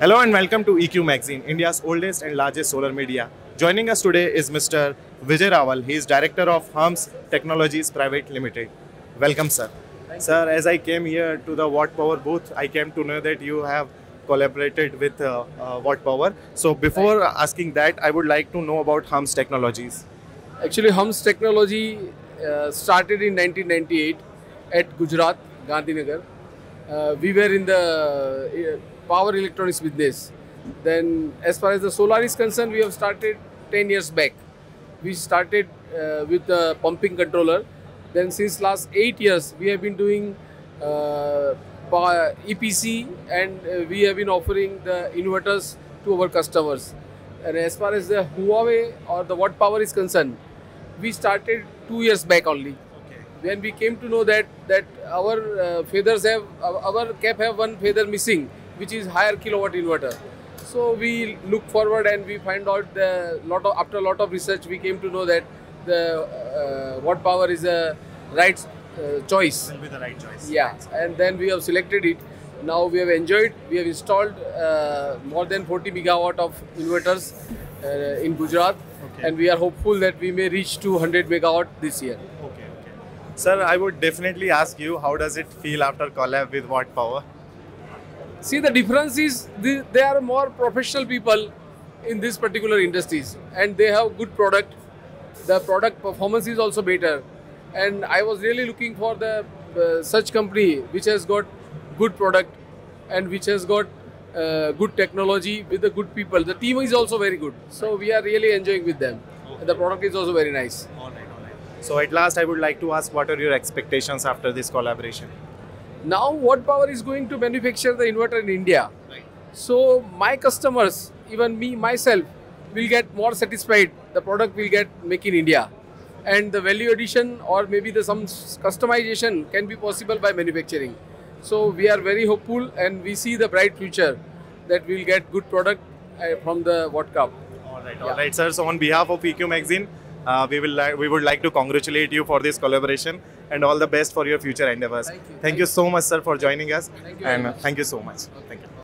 Hello and welcome to EQ Magazine, India's oldest and largest solar media. Joining us today is Mr. Vijay Raval. He is director of Hermes Technologies Private Limited. Welcome, sir. sir, as I came here to the Watt Power booth, I came to know that you have collaborated with uh, uh, Watt Power. So before asking that, I would like to know about Hermes Technologies. Actually, Hermes Technology uh, started in 1998 at Gujarat, Gandhinagar. Uh, we were in the uh, power electronics business. Then, as far as the solar is concerned, we have started 10 years back. We started uh, with the pumping controller. Then, since last eight years, we have been doing uh, EPC and uh, we have been offering the inverters to our customers. And as far as the Huawei or the watt power is concerned, we started two years back only. When we came to know that that our uh, feathers have our cap have one feather missing, which is higher kilowatt inverter. So we look forward and we find out the lot of after a lot of research we came to know that the uh, watt power is a right uh, choice. Will be the right choice. Yeah, and then we have selected it. Now we have enjoyed. We have installed uh, more than 40 megawatt of inverters uh, in Gujarat, Okay. and we are hopeful that we may reach 200 megawatt this year. Okay, okay. Sir, I would definitely ask you, how does it feel after collab with Watt Power? See, the difference is the, they are more professional people in this particular industries, and they have good product. The product performance is also better, and I was really looking for the uh, such company which has got good product and which has got uh, good technology with the good people. The team is also very good, so we are really enjoying with them. And the product is also very nice. All right, all right. So at last, I would like to ask, what are your expectations after this collaboration? Now, Watt Power is going to manufacture the inverter in India. So my customers, even me myself, will get more satisfied. The product will get make in India, and the value addition or maybe the some customization can be possible by manufacturing. So we are very hopeful, and we see the bright future that we'll get good product uh, from the Watt Cup. All right, Yeah. sir. So on behalf of EQ Magazine, uh, we will we would like to congratulate you for this collaboration and all the best for your future endeavors. Thank you. Thank Thank you so much, sir, for joining us. Thank you and uh, thank you so much. Thank you.